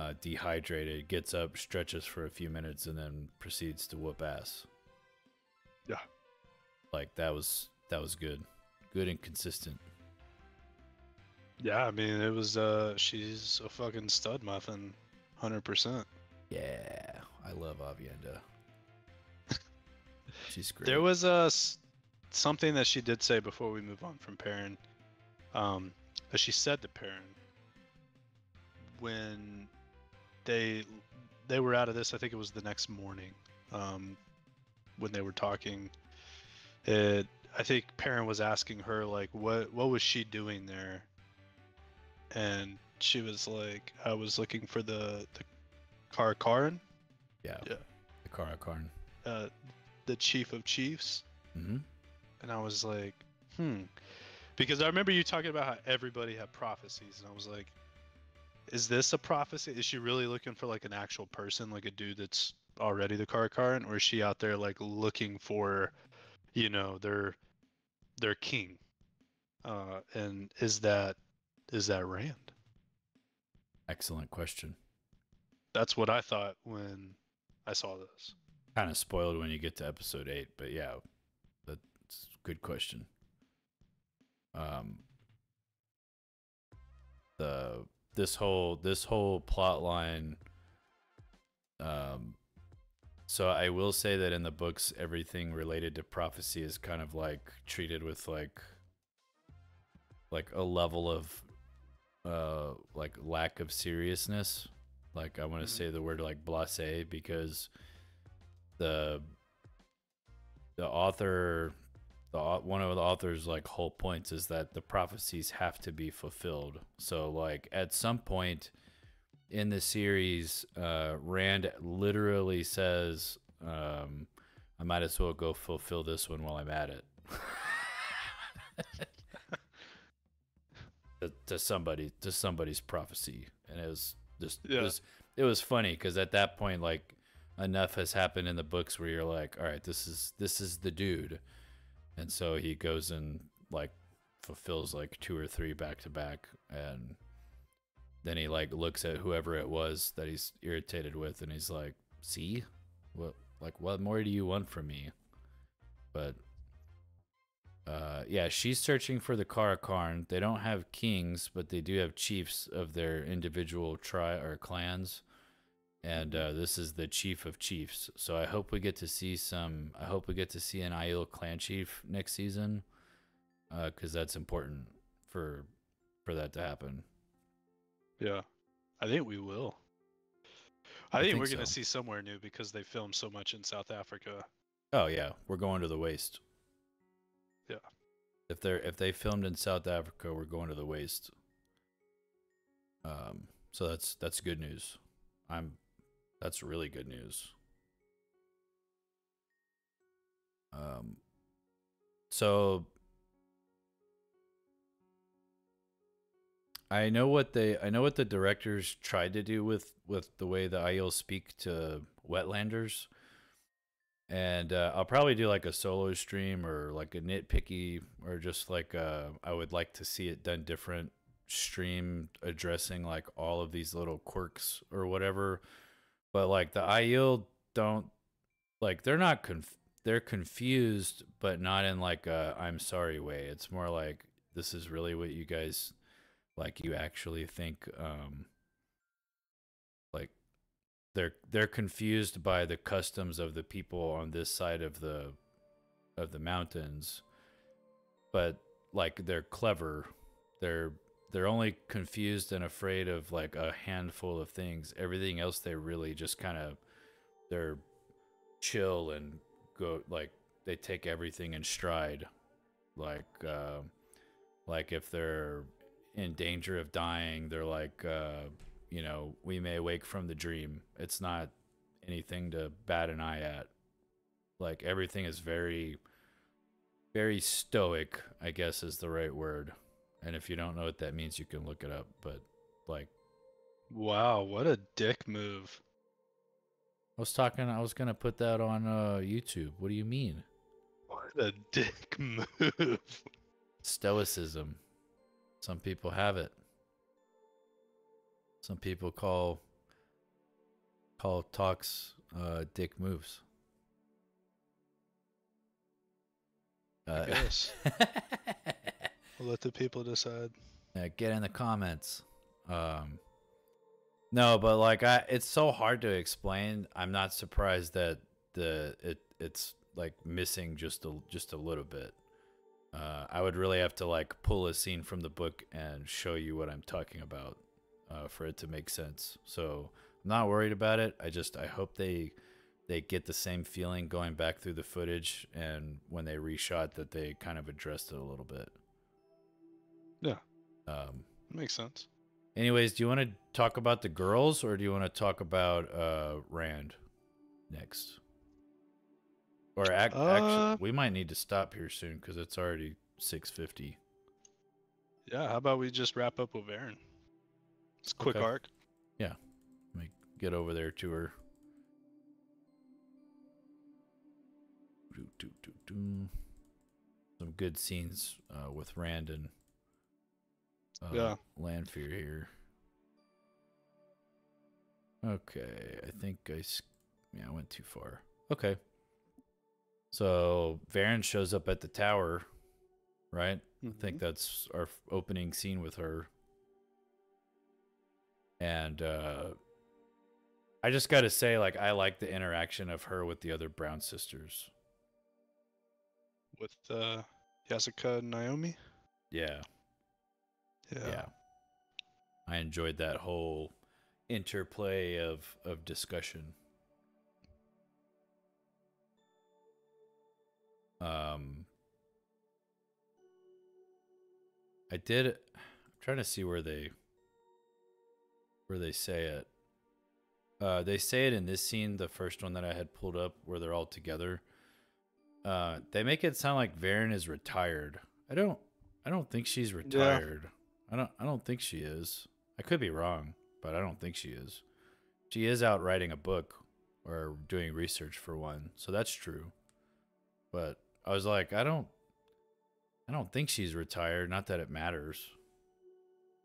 uh, dehydrated, gets up, stretches for a few minutes, and then proceeds to whoop ass. Yeah. Like that was that was good, good and consistent. Yeah, I mean it was uh she's a fucking stud muffin. Hundred percent. Yeah, I love Aviendha. [laughs] She's great. There was a something that she did say before we move on from Perrin. Um, that she said to Perrin when they they were out of this. I think it was the next morning. Um, when they were talking, it I think Perrin was asking her like, what what was she doing there? And she was like, I was looking for the the Car'a'carn, yeah, yeah. the Car'a'carn. uh, the chief of chiefs. hmm And I was like, hmm. Because I remember you talking about how everybody had prophecies, and I was like, is this a prophecy? Is she really looking for like an actual person, like a dude that's already the Car'a'carn, or is she out there like looking for, you know, their their king? Uh, and is that is that Rand? Excellent question. That's what I thought when I saw this. Kind of spoiled when you get to episode eight, but yeah, that's a good question. Um, the this whole this whole plot line, um, So I will say that in the books, everything related to prophecy is kind of like treated with like like a level of uh like lack of seriousness. Like I want to Mhm. say the word like blase because the the author the one of the author's like whole points is that the prophecies have to be fulfilled. So like at some point in the series, uh, Rand literally says, um, "I might as well go fulfill this one while I'm at it." [laughs] to, to somebody, to somebody's prophecy, and it was just it was it was funny because at that point, like enough has happened in the books where you're like, "All right, this is this is the dude," and so he goes and like fulfills like two or three back to back and then he like looks at whoever it was that he's irritated with and he's like see? What like what more do you want from me? But uh yeah she's searching for the Car'a'carn. they don't have kings but they do have chiefs of their individual tri or clans and uh, this is the chief of chiefs so i hope we get to see some i hope we get to see an Aiel clan chief next season because that's important for for that to happen Yeah, I think we will. I, I think, think we're gonna see somewhere new because they filmed so much in South Africa. Oh yeah, we're going to the waste. Yeah. If they're if they filmed in South Africa, we're going to the waste. Um, so that's that's good news. I'm that's really good news. Um, so I know what they I know what the directors tried to do with with the way the Aiel speak to wetlanders and uh, I'll probably do like a solo stream or like a nitpicky or just like uh, I would like to see it done different stream addressing like all of these little quirks or whatever. But like the Aiel don't like they're not conf- they're confused, but not in like a I'm sorry way. It's more like this is really what you guys like. You actually think um like they're they're confused by the customs of the people on this side of the of the mountains but like they're clever they're they're only confused and afraid of like a handful of things everything else they really just kind of they're chill and go like they take everything in stride like uh, like if they're in danger of dying they're like uh you know, we may wake from the dream. It's not anything to bat an eye at. Like everything is very, very stoic, I guess is the right word. And if you don't know what that means, you can look it up. But like, Wow, what a dick move! I was talking, I was gonna put that on uh, YouTube. What do you mean? What a dick [laughs] move! Stoicism. Some people have it. Some people call call talks uh, dick moves. Uh. [laughs] We'll let the people decide. Yeah, get in the comments. Um, no, but like I, it's so hard to explain. I'm not surprised that the it it's like missing just a just a little bit. Uh, I would really have to like pull a scene from the book and show you what I'm talking about uh, for it to make sense. So I'm not worried about it. I just I hope they they get the same feeling going back through the footage and when they reshot that they kind of addressed it a little bit. Yeah. Um, Makes sense. Anyways, do you want to talk about the girls or do you want to talk about uh, Rand next? Or ac- Uh, actually, we might need to stop here soon because it's already six fifty. Yeah, how about we just wrap up with Verin? It's a quick Okay. arc. Yeah, let me get over there to her. Some good scenes uh, with Rand and uh, Yeah. Lanfear here. Okay, I think I yeah I went too far. Okay, so Verin shows up at the tower, right? I think that's our opening scene with her. And uh I just got to say, like, I like the interaction of her with the other Brown sisters. with uh, Yasuka and Naomi. Yeah, Yeah. yeah. I enjoyed that whole interplay of of discussion. Um, I did. I'm trying to see where they where they say it. Uh, they say it in this scene, the first one that I had pulled up, where they're all together. Uh, they make it sound like Verin is retired. I don't. I don't think she's retired. I don't. I don't think she is. I could be wrong, but I don't think she is. She is out writing a book or doing research for one, so that's true. But I was like, I don't. I don't think she's retired. Not that it matters.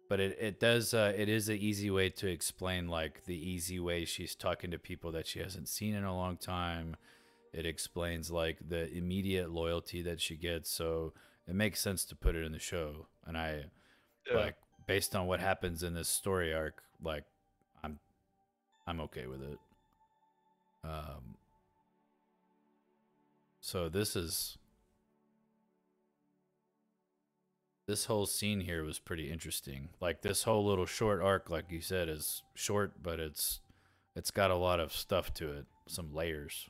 But it, it does uh, it is an easy way to explain like the easy way she's talking to people that she hasn't seen in a long time. It explains like the immediate loyalty that she gets, so it makes sense to put it in the show. And I Yeah. like based on what happens in this story arc, like I'm I'm okay with it. Um so this is this whole scene here was pretty interesting. Like this whole little short arc, like you said, is short, but it's it's got a lot of stuff to it, some layers.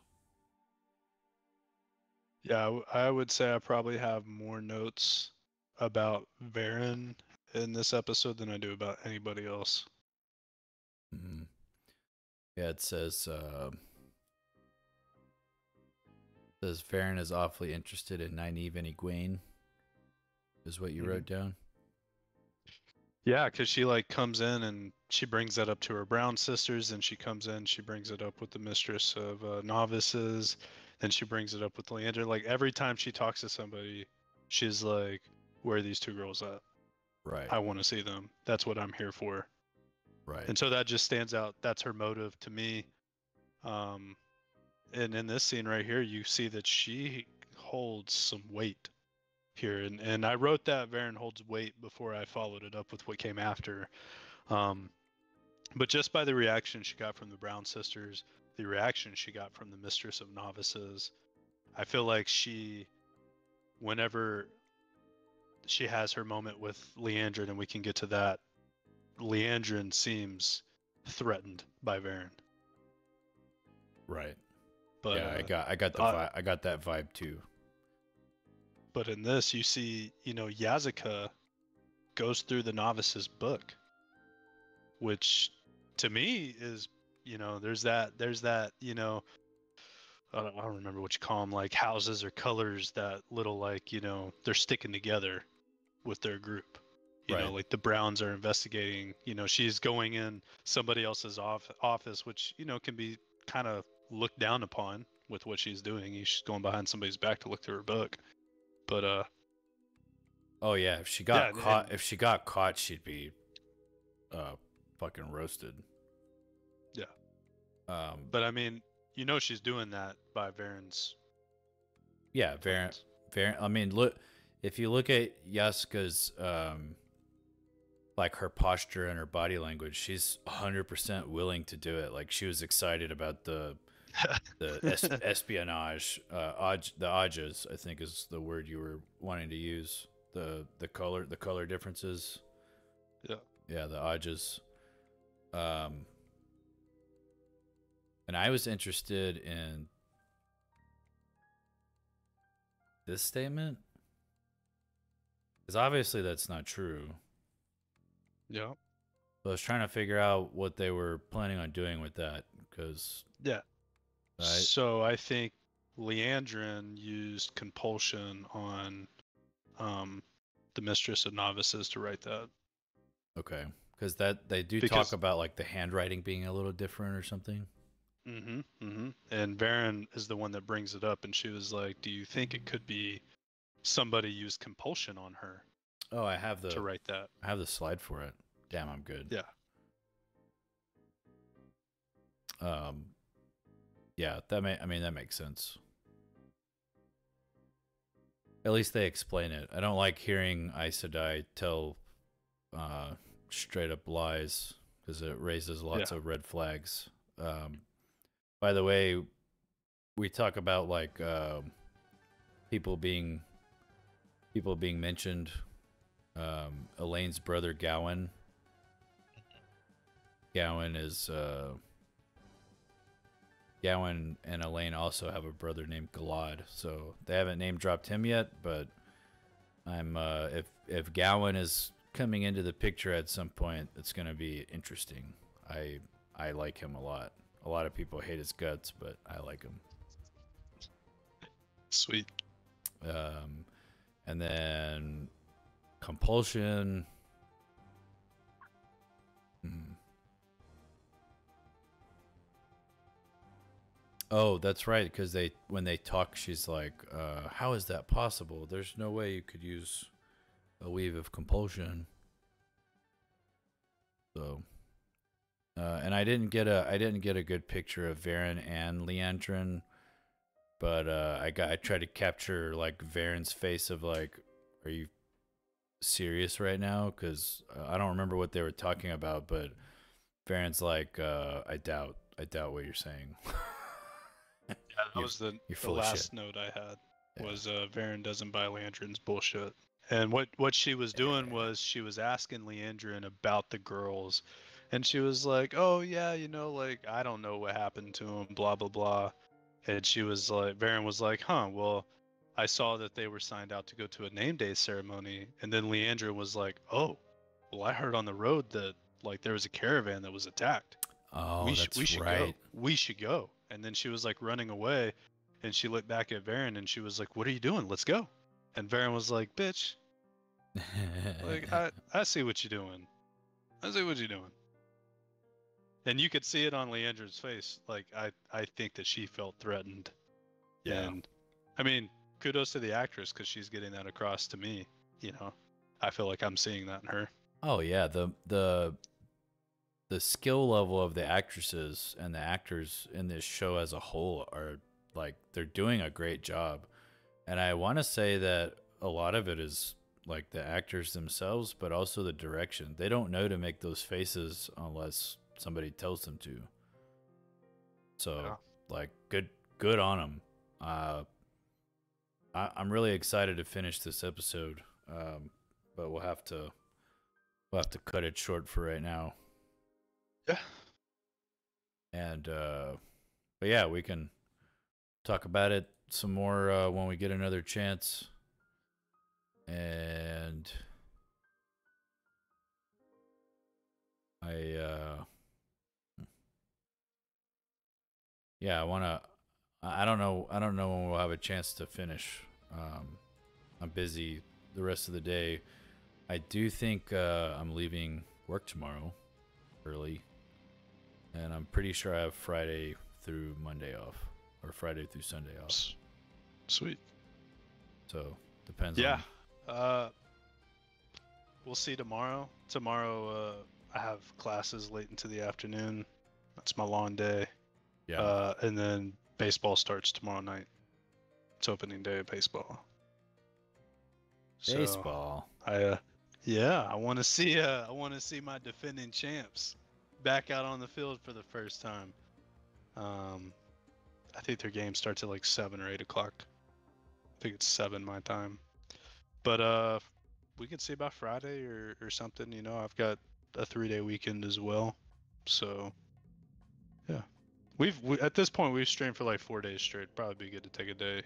Yeah, I would say I probably have more notes about Verin in this episode than I do about anybody else. hmm Yeah, it says uh, says Verin is awfully interested in Nynaeve and Egwene. Is what you Mhm. wrote down? Yeah, because she like comes in and she brings that up to her Brown sisters, and she comes in, she brings it up with the mistress of uh, novices, then she brings it up with Liandrin. Like every time she talks to somebody, she's like, "Where are these two girls at? Right. I want to see them. That's what I'm here for." right. and so that just stands out that's her motive to me um and in this scene right here you see that she holds some weight here and and i wrote that Verin holds weight before i followed it up with what came after um but just by the reaction she got from the brown sisters the reaction she got from the mistress of novices i feel like she whenever she has her moment with Liandrin and we can get to that Liandrin seems threatened by Verin. right. But yeah, I uh, got I got the uh, I got that vibe too. but in this you see, you know, Yazuka goes through the novice's book, which to me is, you know, there's that there's that, you know, I don't, I don't remember what you call them, like houses or colors that little like, you know, they're sticking together with their group. You know, like the Browns are investigating, you know, she's going in somebody else's off- office, which, you know, can be kind of looked down upon with what she's doing. She's going behind somebody's back to look through her book. But uh Oh yeah, if she got and- caught, if she got caught, she'd be uh fucking roasted. Yeah. Um. but I mean, you know she's doing that by Verin's yeah, Verin. Verin. I mean, look. If you look at Yasuka's um, like her posture and her body language, she's hundred percent willing to do it. Like she was excited about the [laughs] the es- espionage. Uh, the Ajas, I think, is the word you were wanting to use. The the color the color differences. Yeah. Yeah, the Ajas. Um, and I was interested in this statement because obviously that's not true. Yeah. So I was trying to figure out what they were planning on doing with that because Yeah. So I think Liandrin used compulsion on um the mistress of novices to write that. okay because that they do Because- talk about like the handwriting being a little different or something. Mm-hmm. Mm-hmm. And Verin is the one that brings it up, and she was like, "Do you think it could be somebody used compulsion on her Oh, I have the to write that?" I have the slide for it. Damn, I'm good. Yeah. Um, yeah, that may I mean that makes sense. At least they explain it. I don't like hearing Aes Sedai tell uh, straight up lies because it raises lots Yeah. of red flags. Um, by the way, we talk about like um people being people being mentioned. Um, Elayne's brother Gawyn. Gawyn is uh, Gawyn and Elayne also have a brother named Galad. So they haven't name dropped him yet, but I'm uh, if if Gawyn is coming into the picture at some point, it's gonna be interesting. I I like him a lot. A lot of people hate his guts, but I like him. Sweet. Um, and then compulsion. Hmm. Oh, that's right. Because they, when they talk, she's like, uh, "How is that possible? There's no way you could use a weave of compulsion." So, uh, and I didn't get a, I didn't get a good picture of Verin and Liandrin, but uh, I got, I tried to capture like Verin's face of like, "Are you serious right now?" Because uh, I don't remember what they were talking about, but Verin's like, uh, "I doubt, I doubt what you're saying." [laughs] Yeah, that was the, the last note I had. Was uh, Verin doesn't buy Liandrin's bullshit. And what what she was doing was she was asking Liandrin about the girls, and she was like, "Oh yeah, you know, like I don't know what happened to him, blah blah blah." And she was like, Verin was like, "Huh, well, I saw that they were signed out to go to a name day ceremony." And then Liandrin was like, "Oh, well, I heard on the road that like there was a caravan that was attacked." Oh, we that's should we should right. go. We should go. And then she was like running away, and she looked back at Verin and she was like, "What are you doing? Let's go." And Verin was like, "Bitch, [laughs] like I I see what you're doing. I see what you're doing." And you could see it on Leandra's face. Like I I think that she felt threatened. Yeah. And I mean, kudos to the actress because she's getting that across to me. You know, I feel like I'm seeing that in her. Oh yeah, the the the skill level of the actresses and the actors in this show as a whole are like they're doing a great job. And I want to say that a lot of it is like the actors themselves, but also the direction. They don't know to make those faces unless somebody tells them to. So, Yeah. like, good, good on them. Uh, I, I'm really excited to finish this episode, um, but we'll have to we'll have to cut it short for right now. Yeah. And uh, but yeah, we can talk about it some more uh, when we get another chance. And I uh yeah, I want to I don't know I don't know when we'll have a chance to finish. Um I'm busy the rest of the day. I do think uh I'm leaving work tomorrow early. And I'm pretty sure I have Friday through Monday off or Friday through Sunday off. Sweet. So, depends Yeah. on Uh, we'll see tomorrow. Tomorrow, uh, I have classes late into the afternoon. That's my long day. Yeah. Uh, and then baseball starts tomorrow night. It's opening day of baseball. So, baseball. I, uh, yeah, I want to see. Uh, I want to see my defending champs back out on the field for the first time. Um, I think their game starts at like seven or eight o'clock. I think it's seven my time. But uh, we could see about Friday or or something. You know, I've got a three day weekend as well. So, yeah, we've we, at this point we've streamed for like four days straight. Probably be good to take a day.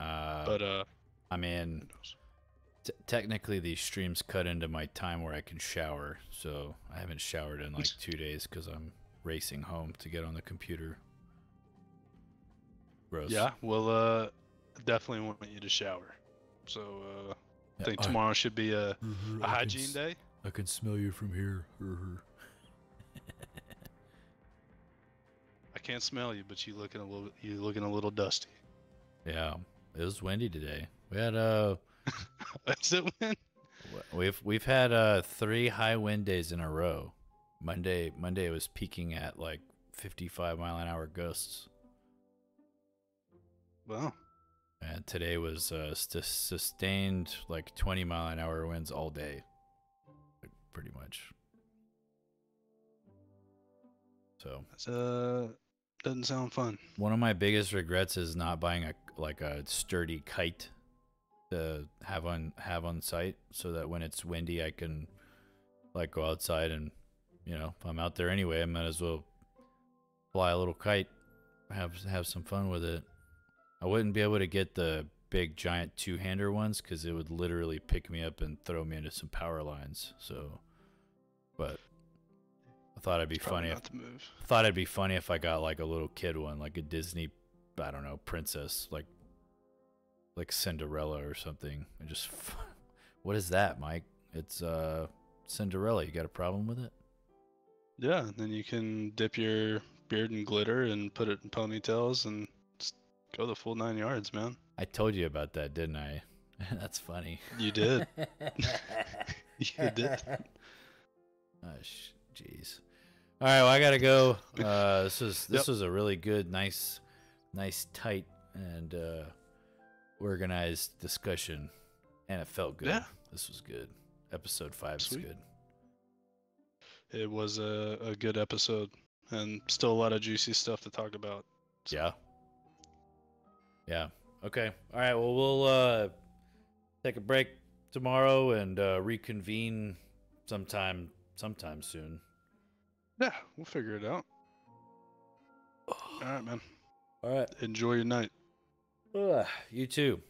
Uh, But uh, I mean, t- technically these streams cut into my time where I can shower. So I haven't showered in like two days because I'm racing home to get on the computer. Gross. Yeah, we'll uh definitely want you to shower. So uh I Yeah, think I- tomorrow should be a, can hygiene s- day. I can smell you from here. Can't smell you, but you looking a little you looking a little dusty. yeah, it was windy today. We had uh, [laughs] Is it when? w- we've we've had uh three high wind days in a row. Monday Monday was peaking at like 55 mile an hour gusts. Well, And today was uh, st- sustained like 20 mile an hour winds all day, like, pretty much. So It's, uh, doesn't sound fun. one of my biggest regrets is not buying a like a sturdy kite to have on have on site so that when it's windy I can like go outside and you know if I'm out there anyway I might as well fly a little kite have have some fun with it. I wouldn't be able to get the big giant two-hander ones cuz it would literally pick me up and throw me into some power lines. So but I thought it'd be It's funny if move. thought it'd be funny if I got like a little kid one, like a Disney, I don't know, princess, like like Cinderella or something. And just, [laughs] what is that, Mike? It's uh Cinderella. You got a problem with it? Yeah, then you can dip your beard in glitter and put it in ponytails and just go the full nine yards, man. I told you about that, didn't I? [laughs] That's funny. You did. [laughs] you did. Oh, sh- jeez. All right, well, I gotta go. Uh, this was this Yep. was a really good, nice, nice, tight, and uh, organized discussion, and it felt good. Yeah. This was good. Episode five is good. It was a, a good episode and still a lot of juicy stuff to talk about. Yeah. Yeah. Okay. All right. Well, we'll uh, take a break tomorrow and uh, reconvene sometime sometime soon. Yeah, we'll figure it out. [sighs] All right, man. All right. Enjoy your night. Ugh, you too.